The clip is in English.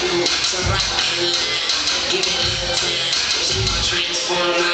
Give me a little time, see my transform